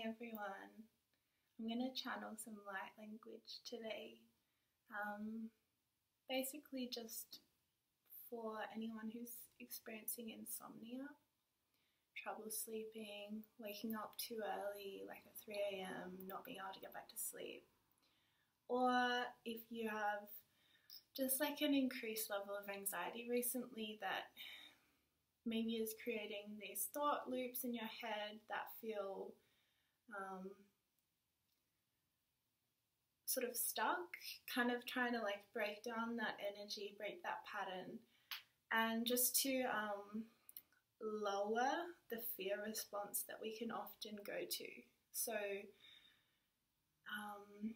Everyone. I'm going to channel some light language today. Um, basically, just for anyone who's experiencing insomnia, trouble sleeping, waking up too early, like at 3 a.m., not being able to get back to sleep, or if you have just like an increased level of anxiety recently that maybe is creating these thought loops in your head that feel um, sort of stuck, kind of trying to like break down that energy, break that pattern, and just to um, lower the fear response that we can often go to. So, um,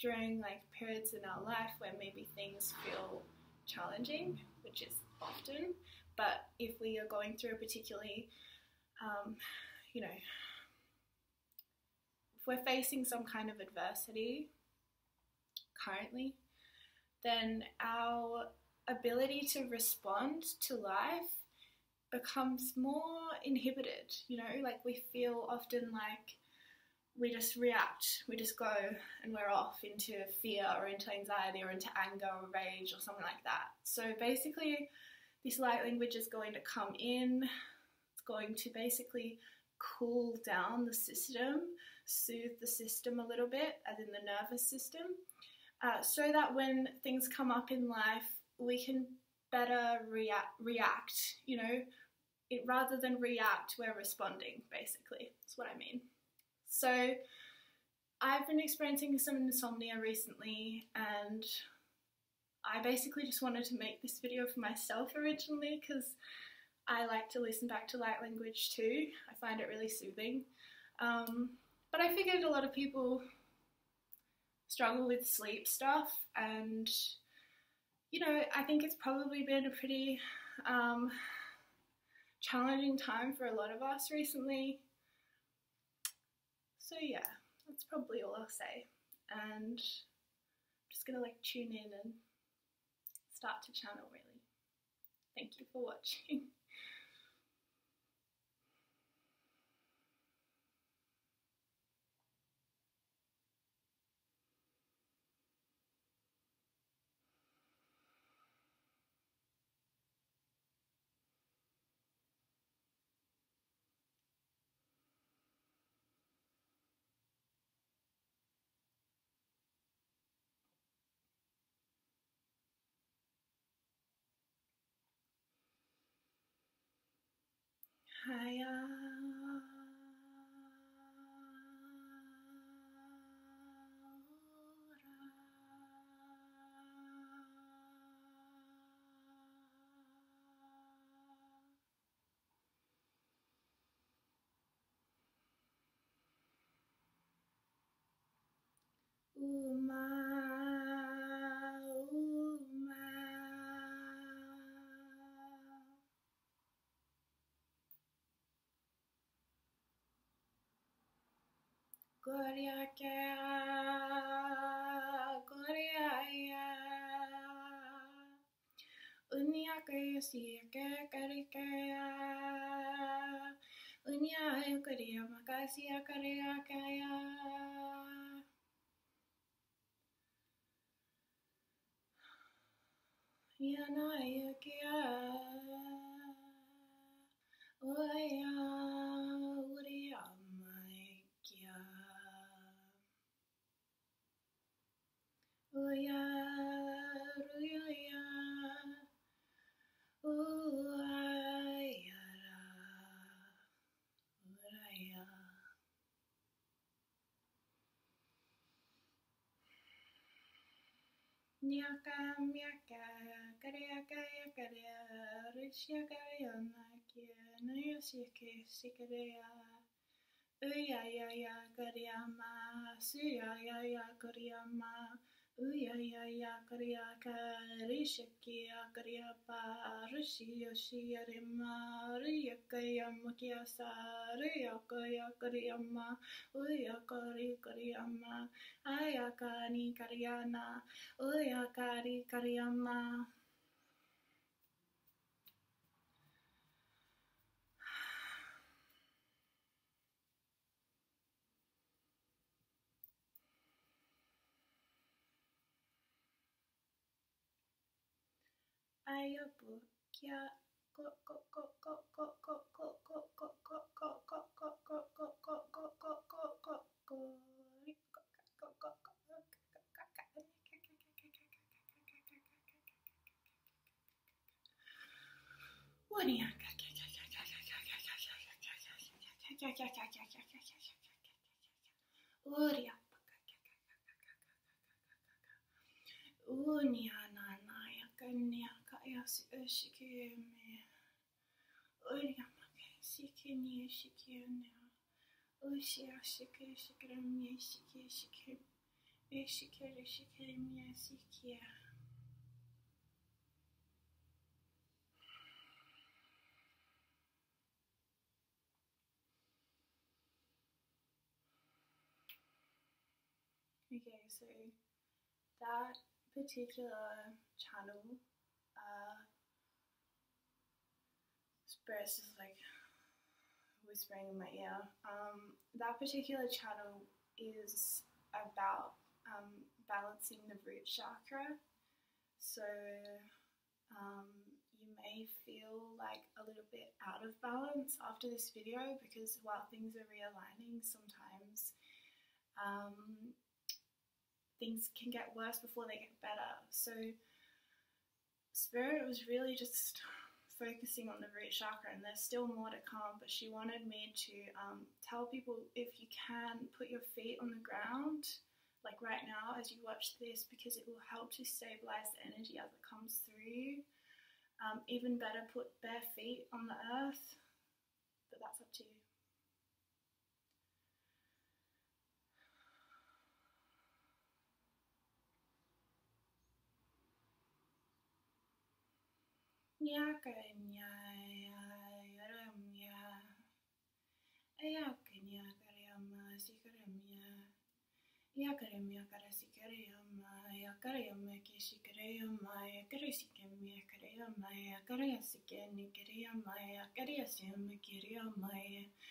during like periods in our life where maybe things feel challenging, which is often, but if we are going through a particularly, um, you know, we're facing some kind of adversity currently, then our ability to respond to life becomes more inhibited. You know, like we feel often like we just react, we just go and we're off into fear or into anxiety or into anger or rage or something like that. So basically, this light language is going to come in, it's going to basically cool down the system soothe the system a little bit, as in the nervous system, uh, so that when things come up in life, we can better react. react you know, it, rather than react, we're responding, basically. That's what I mean. So, I've been experiencing some insomnia recently, and I basically just wanted to make this video for myself originally because I like to listen back to light language too. I find it really soothing. Um, but I figured a lot of people struggle with sleep stuff, and you know, I think it's probably been a pretty um, challenging time for a lot of us recently. So, yeah, that's probably all I'll say. And I'm just gonna like tune in and start to channel really. Thank you for watching. Hiya. Uma. Gloria Kea, Gloria Ea. Unia Kea Sia Kea Kari Kea. Unia Ayu Kariya Makasia Kariya Kea. Yana Ayu Kea. Oya. Nyaka, myaka, kariaka, yakaria, rishya, kariana, kia, nayosike, sikaria. Uya, ya, ya, kariama, suya, ya, ya, kariama. Uya ya ya karya kari shaki ya karya pa rishi yoshi yarima riya kaya makia sa riya kaya karya ma uya kari karya ma aya kani karyana uya kari Gloria. 시키면 의리야마게 시키니 시키네 의시야 시키 시키라미 시키 시키 시키를 시키라미 시키야 Okay, so that particular channel Spirits is like whispering in my ear. Um, that particular channel is about um, balancing the root chakra. So um, you may feel like a little bit out of balance after this video because while things are realigning, sometimes um, things can get worse before they get better. So, Spirit was really just focusing on the root chakra, and there's still more to come. But she wanted me to um, tell people if you can put your feet on the ground, like right now as you watch this, because it will help to stabilize the energy as it comes through. Um, even better, put bare feet on the earth, but that's up to you. Yakarem yakara sikareyama yakareyama keshikareyama yakare sikemi yakareyama yakareyasike nikereyama yakareyasiyama kireyama yakareyasiyama kireyama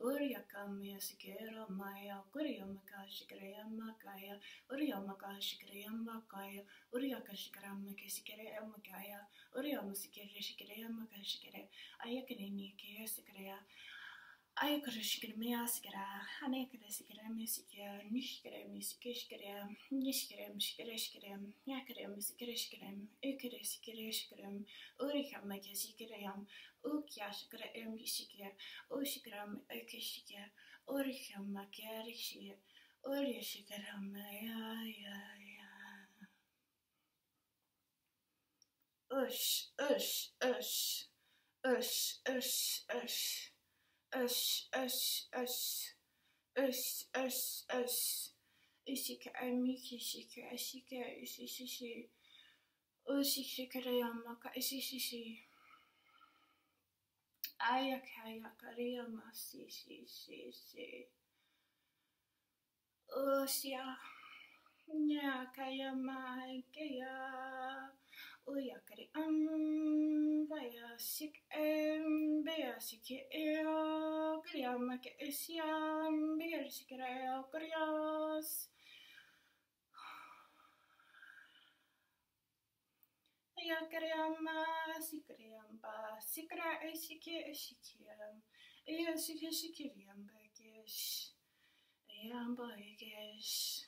Uryakami Sikero Maya, Kuryamaka Shikarayama Kaya, Uryamaka Shikarayama Kaya, Uryaka Shikarama Kisikirayama Kaya, Uryama Sikiri Shikarayama Kashikare, Ayakarini Kaya Sikaraya. Aykırı şükür miyasikere, anekere sikere misikere, nişkere misikere şikere, nişkere mişkere şikere, yakere misikere şikere, ökere sikere şikere, örkem meke sikereyem, ök yaşıkere ömki şike, o şikerem öke şike, örkem meke rişi, örye şikerem ya ya ya. Öş, öş, öş, öş, öş, öş. us, us, us, us, us, us. Usika amiki shika ashika usishishi. Ushikshikarayammaka ishishishi. Ayakayakariamma sishishishi. Ushia. Nyakayama ikea. Ujakker i en, vajasik en, beasik i eo, griamak i sian, beasik i eo, grias. Yakriamba, sikriamba, sikra esiki esikiam, esiki sikiriamba gesh, yamba gesh,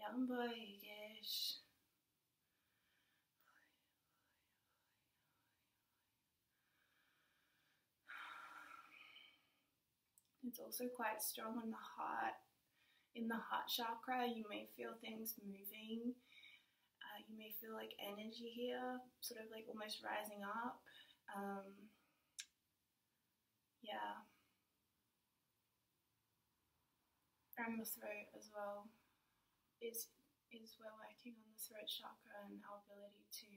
yamba gesh. It's also quite strong on the heart. In the heart chakra, you may feel things moving. Uh, you may feel like energy here, sort of like almost rising up. Um, yeah. And the throat as well is is we're working on the throat chakra and our ability to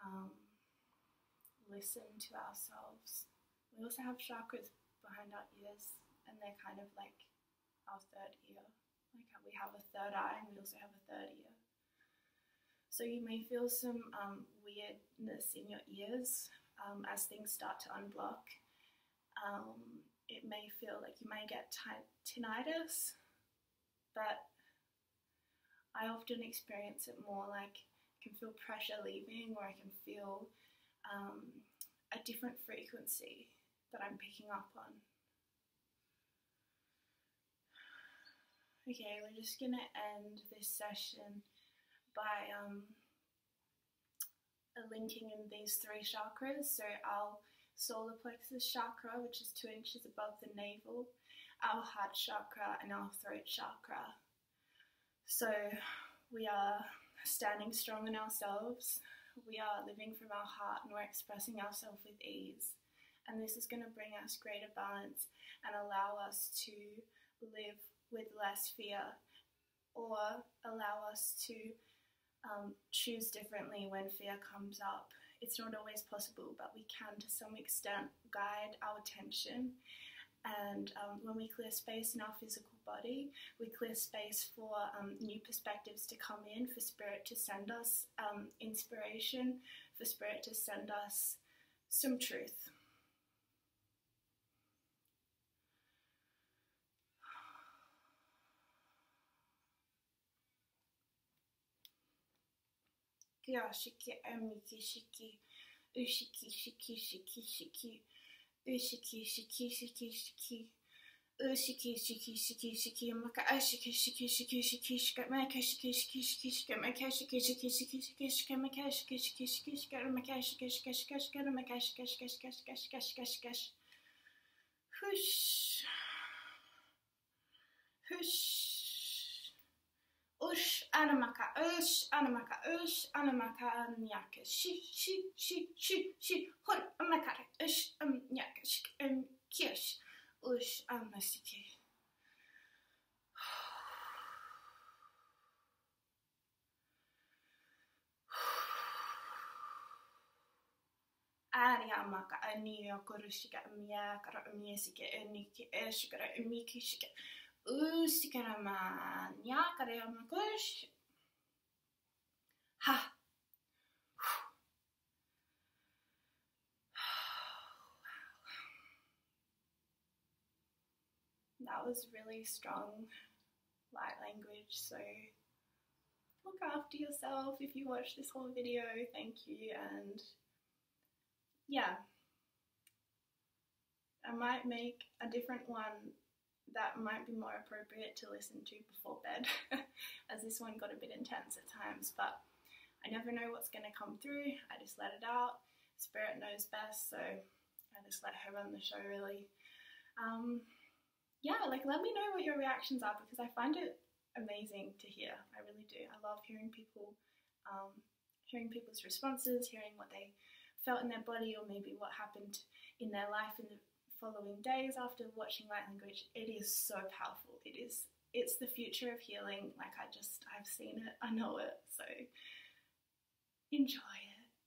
um, listen to ourselves. We also have chakras behind our ears, and they're kind of like our third ear. Like we have a third eye, and we also have a third ear. So you may feel some um, weirdness in your ears um, as things start to unblock. Um, it may feel like you may get tinnitus, but I often experience it more like I can feel pressure leaving, or I can feel um, a different frequency that I'm picking up on. Okay, we're just gonna end this session by um, linking in these three chakras. So, our solar plexus chakra, which is two inches above the navel, our heart chakra, and our throat chakra. So, we are standing strong in ourselves, we are living from our heart, and we're expressing ourselves with ease. And this is going to bring us greater balance and allow us to live with less fear or allow us to um, choose differently when fear comes up. It's not always possible, but we can to some extent guide our attention. And um, when we clear space in our physical body, we clear space for um, new perspectives to come in, for spirit to send us um, inspiration, for spirit to send us some truth. Kia shiki amiki shiki ushiki shiki shiki shiki ushiki shiki shiki shiki ushiki shiki shiki shiki maka ashiki shiki shiki shiki shiki maka shiki shiki shiki shiki maka shiki shiki shiki shiki shiki maka shiki shiki shiki shiki maka shiki shiki shiki shiki maka shiki shiki shiki shiki shiki shiki shiki Hush. Hush. öş, anamaka öş, anamaka öş, anamaka nyaka şi şi şi şi şi hol amakara öş am nyaka şik am kirş öş anlasiki. ääniä maka ääniä kurssika miä kara miesike enniki eskara mikisike shike. Usikarama nyakarama kush. Ha. That was really strong light language, so look after yourself if you watch this whole video. Thank you, and yeah, I might make a different one that might be more appropriate to listen to before bed, as this one got a bit intense at times. But I never know what's going to come through. I just let it out. Spirit knows best, so I just let her run the show, really. Um, yeah, like let me know what your reactions are because I find it amazing to hear. I really do. I love hearing people, um, hearing people's responses, hearing what they felt in their body, or maybe what happened in their life in the following days after watching light language. It is so powerful. It is it's the future of healing. Like I just I've seen it, I know it. So enjoy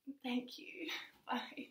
it. Thank you. Bye.